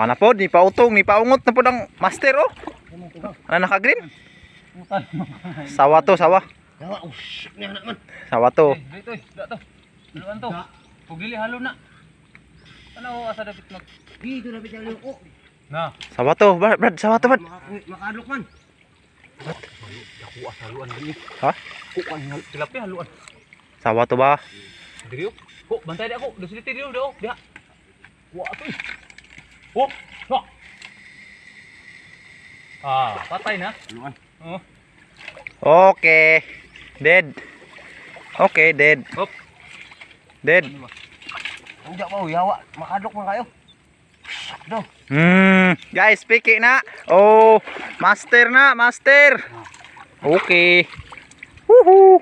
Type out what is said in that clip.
Mana po, ni pautong, ni paungot na po ng master oh. Ano naka-green? Sawa to, sawa. Yawa, oh, shit niya naman. Sawa to. Dito eh, to. Haluan to. Pag dili halo na. Ano asa dapat mag Dito na bitang ko. Na. Sawa to, Brad, Brad, sawa to, Brad. Makadlok man. Ako asa haluan dili. Ha? Ko kan haluan. Sawa to ba? Diri yo. Ko bantay di ako. Do sini diri yo do. Dia. Wa to eh. Oh. Ah, patay na. Haluan. Oh. Okay. Dead. Okay, dead. Hop. Dead. Ang diya mo, yawa. Makadlok man kayo. Do. Hmm, guys, piki na. Oh, master na, master. Okay. Woohoo, woohoo, woohoo.